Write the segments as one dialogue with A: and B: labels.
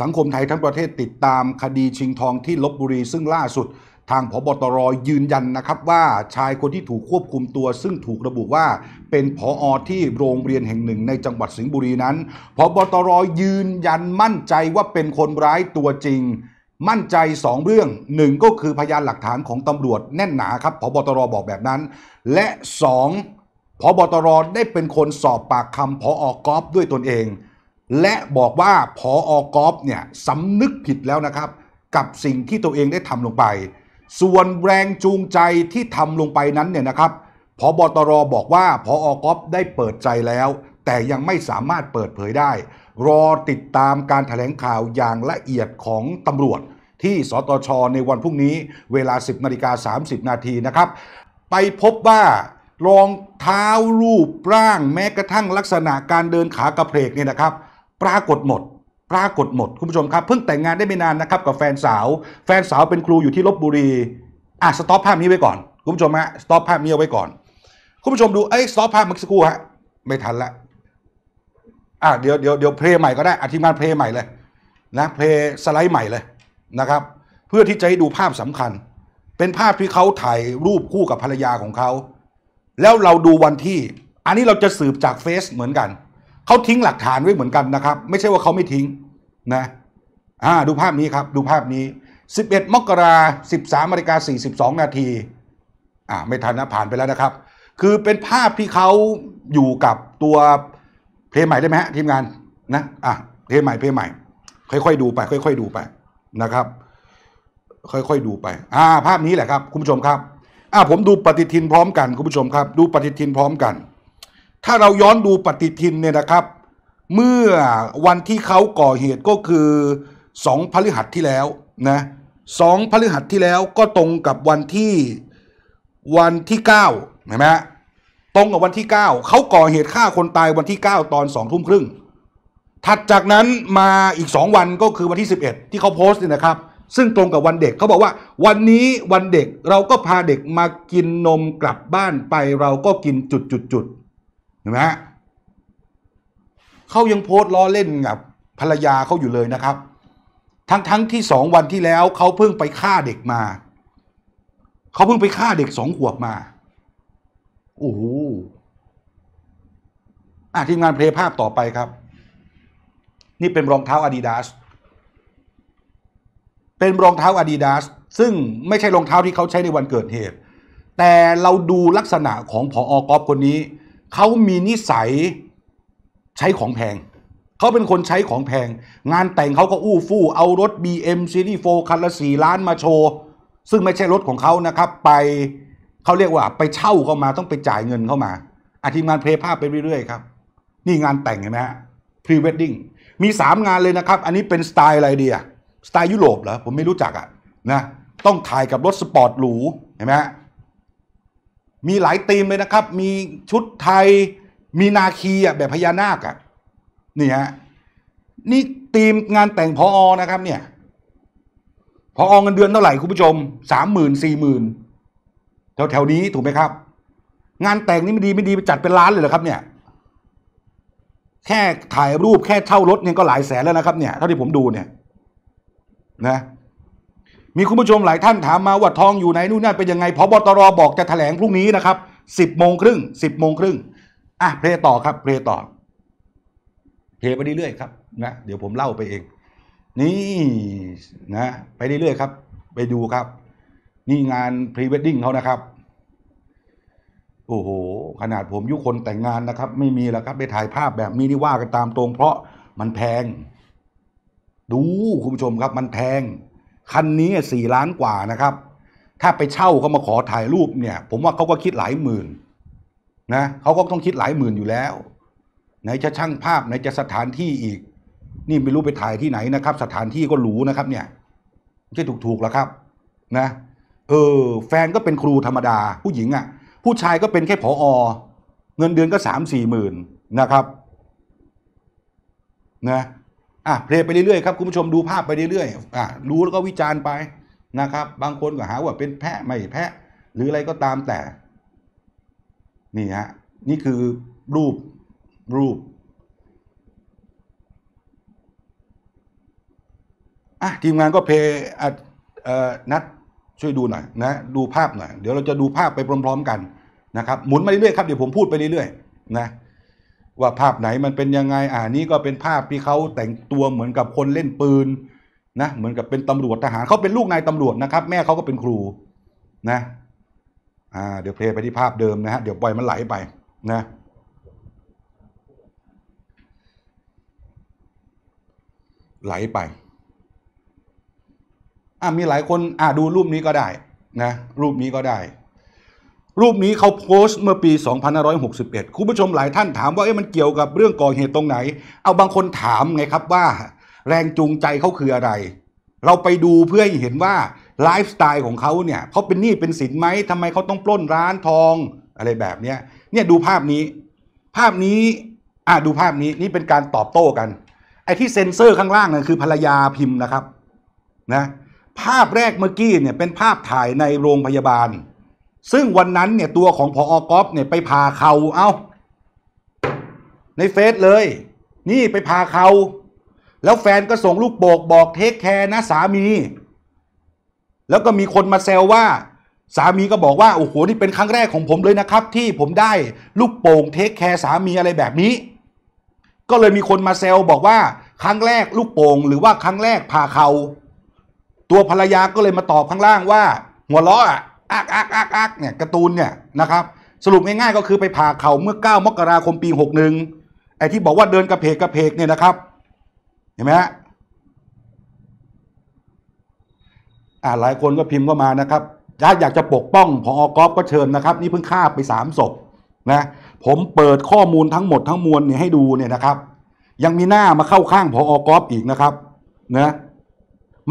A: สังคมไทยทั้งประเทศติดตามคดีชิงทองที่ลบบุรี ซึ่งล่าสุดทางพบตรยืนยันนะครับว่าชายคนที่ถูกควบคุมตัว ซึ่งถูกระบุว่าเป็นผออที่โรงเรียนแห่งหนึ่งในจังหวัดสิงห์บุรีนั้นพบตรยืนยันมั่นใจว่าเป็นคนร้ายตัวจริง มั่นใจ 2 เรื่องหนึ่งก็คือพยานหลักฐานของตำรวจแน่นหนาครับพบตรบอกแบบนั้น และ 2พบตรได้เป็นคนสอบปากคำพออกอฟด้วยตนเอง และบอกว่าพออกอฟเนี่ยสำนึกผิดแล้วนะครับ กับสิ่งที่ตัวเองได้ทำลงไป ส่วนแรงจูงใจที่ทำลงไปนั้นเนี่ยนะครับพอบตรบอกว่าพออกอฟได้เปิดใจแล้ว แต่ยังไม่สามารถเปิดเผยได้ รอติดตามการถแถลงข่าวอย่างละเอียดของตำรวจ ที่สตชในวันพรุ่งนี้เวลา 10นาฬิกา30 นาทีนะครับ ไปพบว่ารองเท้ารูปร่างแม้กระทั่งลักษณะการเดินขากะเผลกเนี่ยนะครับ ปรากฏหมด ปรากฏหมด คุณผู้ชมครับเพิ่งแต่งงานได้ไม่นานนะครับกับแฟนสาว แฟนสาวเป็นครูอยู่ที่ลพบุรีอะ stop ภาพนี้ไว้ก่อน คุณผู้ชมฮะ stop ภาพนี้เอาไว้ก่อน คุณผู้ชมดูเอ้ stop ภาพเมื่อสักครู่ฮะไม่ทันละอะเดี๋ยวเดี๋ยวเดี๋ยว play ใหม่ก็ได้อะทีมงาน play ใหม่เลยนะ play สไลด์ใหม่เลยนะครับ เพื่อที่จะให้ดูภาพสำคัญ เป็นภาพที่เขาถ่ายรูปคู่กับภรรยาของเขา แล้วเราดูวันที่ อันนี้เราจะสืบจากเฟซเหมือนกัน เขาทิ้งหลักฐานไว้เหมือนกันนะครับ ไม่ใช่ว่าเขาไม่ทิ้งนะอ่าดูภาพนี้ครับ ดูภาพนี้ 11 มกรา13นาฬิกา42นาทีอ่าไม่ทันนะผ่านไปแล้วนะครับ คือเป็นภาพที่เขาอยู่กับตัวเพลงใหม่ได้ไหมฮะทีมงานนะอะเพลงใหม่เพลงใหม่ ค่อยๆดูไป ค่อย ๆ ดูไปนะครับ ค่อยๆดูไป อ่า ภาพนี้แหละครับ คุณผู้ชมครับอ่าผมดูปฏิทินพร้อมกันคุณผู้ชมครับ ดูปฏิทินพร้อมกัน ถ้าเราย้อนดูปฏิทินเนี่ยนะครับ เมื่อวันที่เขาก่อเหตุก็คือสองพฤหัสที่แล้วนะสองพฤหัสที่แล้วก็ตรงกับวันที่วันที่เก้าเห็นไหมตรงกับวันที่เก้าเขาก่อเหตุฆ่าคนตายวันที่เก้าตอนสองทุ่มครึ่งถัดจากนั้นมาอีก2วันก็คือวันที่11ที่เขาโพสต์เนี่ยนะครับ ซึ่งตรงกับวันเด็กเขาบอกว่า วันนี้วันเด็กเราก็พาเด็กมากินนมกลับบ้านไปเราก็กินจุดจุดจุด เห็นไหมฮะเขายังโพสต์ล้อเล่นกับภรรยาเขาอยู่เลยนะครับ ทั้งทั้งที่สองวันที่แล้วเขาเพิ่งไปฆ่าเด็กมาเขาเพิ่งไปฆ่าเด็กสองขวบมาโอ้โหอะทีมงานเพลย์ภาพต่อไปครับ นี่เป็นรองเท้า Adidas เป็นรองเท้า Adidas ซึ่งไม่ใช่รองเท้าที่เขาใช้ในวันเกิดเหตุ แต่เราดูลักษณะของผออกอฟคนนี้ เขามีนิสัยใช้ของแพง เขาเป็นคนใช้ของแพง งานแต่งเขาก็อู้ฟู่ เอารถ BM Series 4คันละ4ล้านมาโชว์ ซึ่งไม่ใช่รถของเขานะครับ ไปเขาเรียกว่าไปเช่าเข้ามาต้องไปจ่ายเงินเข้ามาอะทีมงาน play ภาพไปเรื่อยๆครับ นี่งานแต่งเห็นไหมฮะ pre wedding มี 3 งานเลยนะครับ อันนี้เป็นสไตล์อะไรดีอะสไตล์ยุโรปเหรอ ผมไม่รู้จักอะนะต้องถ่ายกับรถสปอร์ตหรูเห็นไหมฮะ มีหลายธีมเลยนะครับ มีชุดไทย มีนาคีอะแบบพญานาคอะนี่ฮะนี่ธีมงานแต่งผอ.นะครับ เนี่ยพออเงินเดือนเท่าไหร่คุณผู้ชมสามหมื่นสี่หมื่นแถวแถวนี้ถูกไหมครับ งานแต่งนี่ไม่ดีไม่ดีไปจัดเป็นล้านเลยเหรอครับ เนี่ย แค่ถ่ายรูปแค่เช่ารถเนี่ยก็หลายแสนแล้วนะครับ เนี่ยเท่าที่ผมดูเนี่ย นะ มีคุณผู้ชมหลายท่านถามมาว่าทองอยู่ไหนนู่นนั่นเป็นยังไงพบตรบอกจะแถลงพรุ่งนี้นะครับสิบโมงครึ่งสิบโมงครึ่งอะเพลย์ต่อครับเพลย์ต่อเพลไปเรื่อยๆครับนะเดี๋ยวผมเล่าไปเอง นี่นะไปเรื่อยๆครับ ไปดูครับ นี่งานพรีเวดดิ้งเขานะครับโอ้โหขนาดผมยุคนแต่งงานนะครับ ไม่มีแล้วครับไปถ่ายภาพแบบนี้นี่ว่ากันตามตรง เพราะมันแพง ดูคุณผู้ชมครับมันแพง คันนี้สี่ล้านกว่านะครับ ถ้าไปเช่าเขามาขอถ่ายรูปเนี่ย ผมว่าเขาก็คิดหลายหมื่นนะเขาก็ต้องคิดหลายหมื่นอยู่แล้วไหนจะช่างภาพไหนจะสถานที่อีก นี่ไม่รู้ไปถ่ายที่ไหนนะครับ สถานที่ก็หรูนะครับ เนี่ยไม่ใช่ถูกๆหรอกครับ นะเออแฟนก็เป็นครูธรรมดา ผู้หญิงอะ่ะ ผู้ชายก็เป็นแค่ผออเงินเดือนก็สามสี่หมื่นนะครับ นะ อะเพลย์ไปเรื่อยๆครับคุณผู้ชมดูภาพไปเรื่อยๆอะรู้แล้วก็วิจารณ์ไปนะครับ บางคนก็หาว่าเป็นแพะไม่แพะ หรืออะไรก็ตามแต่ นี่ฮะนี่คือรูปรูปอะทีมงานก็เพย์อะเอ่อนัดช่วยดูหน่อยนะดูภาพหน่อยเดี๋ยวเราจะดูภาพไปพร้อม ๆ กันนะครับหมุนมาเรื่อยๆครับเดี๋ยวผมพูดไปเรื่อยๆนะ ว่าภาพไหนมันเป็นยังไงอ่านี่ก็เป็นภาพที่เขาแต่งตัวเหมือนกับคนเล่นปืนนะเหมือนกับเป็นตำรวจทหารเขาเป็นลูกนายตำรวจนะครับ แม่เขาก็เป็นครูนะอ่าเดี๋ยวเพลย์ไปที่ภาพเดิมนะฮะเดี๋ยวปล่อยมันไหลไปนะไหลไปอะมีหลายคนอะดูรูปนี้ก็ได้นะรูปนี้ก็ได้ รูปนี้เขาโพสต์เมื่อปี 2561 คุณผู้ชมหลายท่านถามว่าเอ๊ะมันเกี่ยวกับเรื่องก่อเหตุตรงไหน เอาบางคนถามไงครับว่า แรงจูงใจเขาคืออะไร เราไปดูเพื่อให้เห็นว่าไลฟ์สไตล์ของเขาเนี่ยเขาเป็นหนี้เป็นสินไหมทำไมเขาต้องปล้นร้านทองอะไรแบบเนี้ยเนี่ยดูภาพนี้ ภาพนี้อะดูภาพนี้นี่เป็นการตอบโต้กัน ไอ้ที่เซ็นเซอร์ข้างล่างนั่นคือภรรยาพิมพ์นะครับนะภาพแรกเมื่อกี้เนี่ยเป็นภาพถ่ายในโรงพยาบาล ซึ่งวันนั้นเนี่ยตัวของผอ.กอล์ฟเนี่ยไปผ่าเข่าเอ้า ในเฟซเลย นี่ไปผ่าเข่า แล้วแฟนก็ส่งลูกโป่งบอก take care นะสามี แล้วก็มีคนมาแซวว่า สามีก็บอกว่า โอ้โห นี่เป็นครั้งแรกของผมเลยนะครับ ที่ผมได้ลูกโป่ง take care สามีอะไรแบบนี้ ก็เลยมีคนมาแซวบอกว่า ครั้งแรกลูกโป่งหรือว่าครั้งแรกผ่าเข่า ตัวภรรยาก็เลยมาตอบข้างล่างว่า หัวเราะอะ อักอักอักอักเนี่ยการ์ตูนเนี่ยนะครับสรุปง่ายๆก็คือไปผ่าเข่าเมื่อ 9 มกราคมปี 61 ไอ้ที่บอกว่าเดินกระเพกกระเพกเนี่ยนะครับ เห็นไหมฮะอ่าหลายคนก็พิมพ์เข้ามานะครับถ้าอยากจะปกป้องพออกอฟก็เชิญนะครับ นี่เพิ่งฆ่าไปสามศพนะผมเปิดข้อมูลทั้งหมดทั้งมวลเนี่ยให้ดูเนี่ยนะครับ ยังมีหน้ามาเข้าข้างพออกอฟอีกนะครับนะ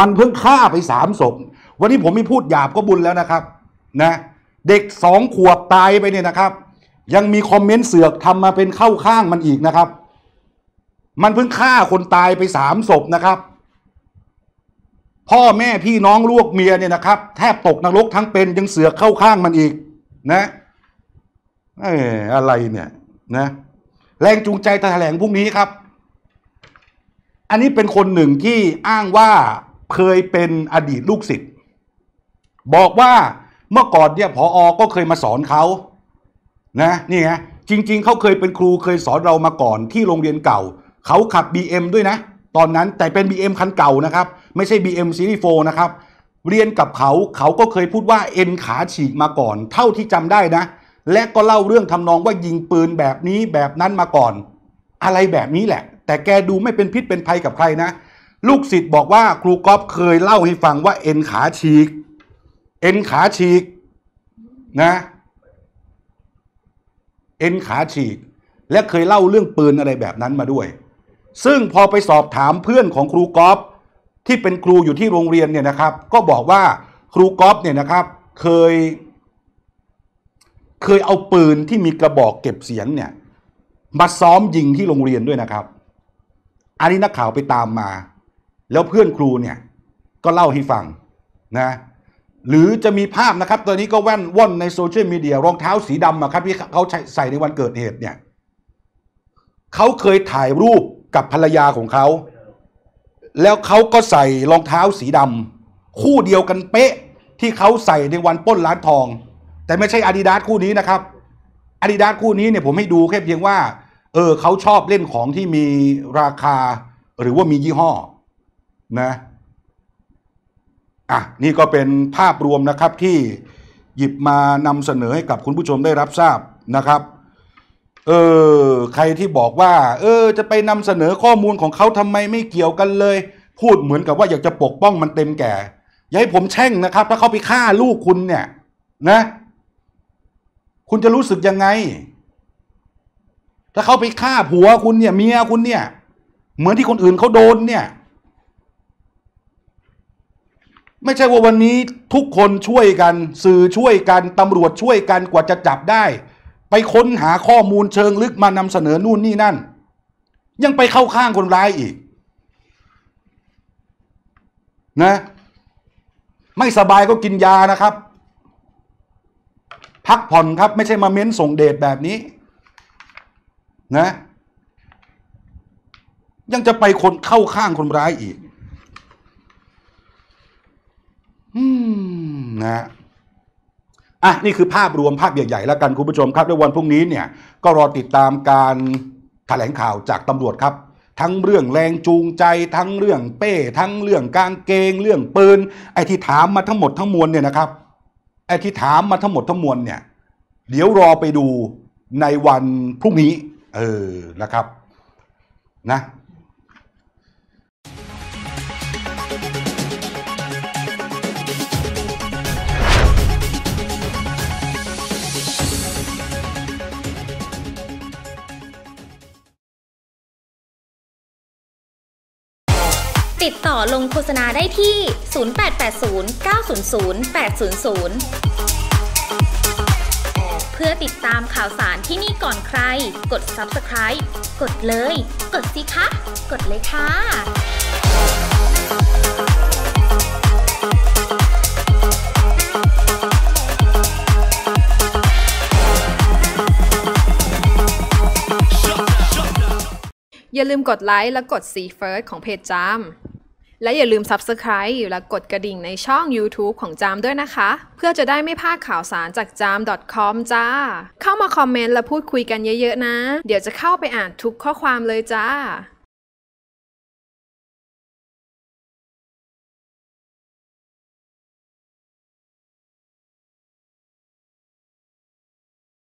A: มันเพิ่งฆ่าไปสามศพวันนี้ผมมีพูดหยาบก็บุญแล้วนะครับ นะเด็กสองขวบตายไปเนี่ยนะครับ ยังมีคอมเมนต์เสือกทำมาเป็นเข้าข้างมันอีกนะครับ มันเพิ่งฆ่าคนตายไปสามศพนะครับ พ่อแม่พี่น้องลูกเมียเนี่ยนะครับ แทบตกนรกทั้งเป็นยังเสือกเข้าข้างมันอีกนะเอออะไรเนี่ยนะแรงจูงใจแถลงพรุ่งนี้ครับ อันนี้เป็นคนหนึ่งที่อ้างว่าเคยเป็นอดีตลูกศิษย์บอกว่า เมื่อก่อนเนี่ยพออก็เคยมาสอนเขานะนี่ไงจริง ๆเขาเคยเป็นครูเคยสอนเรามาก่อนที่โรงเรียนเก่า เขาขับ BM ด้วยนะ ตอนนั้นแต่เป็น BM คันเก่านะครับ ไม่ใช่ BM Series 4นะครับเรียนกับเขาเขาก็เคยพูดว่าเอ็นขาฉีกมาก่อน เท่าที่จำได้นะ และก็เล่าเรื่องทำนองว่ายิงปืนแบบนี้แบบนั้นมาก่อน อะไรแบบนี้แหละ แต่แกดูไม่เป็นพิษเป็นภัยกับใครนะ ลูกศิษย์บอกว่าครูก๊อฟเคยเล่าให้ฟังว่าเอ็นขาฉีก เอ็นขาฉีกนะ เอ็นขาฉีก และเคยเล่าเรื่องปืนอะไรแบบนั้นมาด้วย ซึ่งพอไปสอบถามเพื่อนของครูก๊อฟที่เป็นครูอยู่ที่โรงเรียนเนี่ยนะครับ ก็บอกว่าครูก๊อฟเนี่ยนะครับ เคย เคยเอาปืนที่มีกระบอกเก็บเสียงเนี่ยมาซ้อมยิงที่โรงเรียนด้วยนะครับ อันนี้นักข่าวไปตามมา แล้วเพื่อนครูเนี่ย ก็เล่าให้ฟังนะ หรือจะมีภาพนะครับตอนนี้ก็แว่นว่อนในโซเชียลมีเดียรองเท้าสีดำครับที่เขาใส่ในวันเกิดเหตุเนี่ยเขาเคยถ่ายรูปกับภรรยาของเขา แล้วเขาก็ใส่รองเท้าสีดำคู่เดียวกันเป๊ะที่เขาใส่ในวันป้นร้านทอง แต่ไม่ใช่อาดิดาสคู่นี้นะครับอาดิดาสคู่นี้เนี่ยผมให้ดูแค่เพียงว่า เออเขาชอบเล่นของที่มีราคา หรือว่ามียี่ห้อนะ อะนี่ก็เป็นภาพรวมนะครับที่หยิบมานำเสนอให้กับคุณผู้ชมได้รับทราบนะครับเออใครที่บอกว่า เออ จะไปนำเสนอข้อมูลของเขาทำไมไม่เกี่ยวกันเลย พูดเหมือนกับว่าอยากจะปกป้องมันเต็มแก่อย่าให้ผมแช่งนะครับ ถ้าเขาไปฆ่าลูกคุณเนี่ย นะ คุณจะรู้สึกยังไง ถ้าเขาไปฆ่าผัวคุณเนี่ยเมียคุณเนี่ย เหมือนที่คนอื่นเขาโดนเนี่ย ไม่ใช่ว่าวันนี้ทุกคนช่วยกัน สื่อช่วยกันตำรวจช่วยกันกว่าจะจับได้ ไปค้นหาข้อมูลเชิงลึกมานำเสนอนู่นนี่นั่น ยังไปเข้าข้างคนร้ายอีก นะ ไม่สบายก็กินยานะครับ พักผ่อนครับ ไม่ใช่มาเม้นส่งเดชแบบนี้ นะ ยังจะไปคนเข้าข้างคนร้ายอีก อืมนะอะนี่คือภาพรวมภาพใหญ่ๆแล้วกันคุณผู้ชมครับในวันพรุ่งนี้เนี่ยก็รอติดตามการแถลงข่าวจากตำรวจครับ ทั้งเรื่องแรงจูงใจ ทั้งเรื่องเป้ ทั้งเรื่องกางเกง เรื่องปืนไอ้ที่ถามมาทั้งหมดทั้งมวลเนี่ยนะครับไอ้ที่ถามมาทั้งหมดทั้งมวลเนี่ยเดี๋ยวรอไปดูในวันพรุ่งนี้ เออนะครับนะ
B: ติดต่อลงโฆษณาได้ที่ 0880 900 800 เพื่อติดตามข่าวสารที่นี่ก่อนใคร กด subscribe กดเลย กดสิคะ กดเลยค่ะ
C: อย่าลืมกดไลค์และกด See First ของเพจจาม และอย่าลืม Subscribe และกดกระดิ่งในช่อง YouTube ของจามด้วยนะคะ เพื่อจะได้ไม่พลาดข่าวสารจากจาม .com จ้า เข้ามาคอมเมนต์และพูดคุยกันเยอะๆนะ เดี๋ยวจะเข้าไปอ่านทุกข้อความเลยจ้า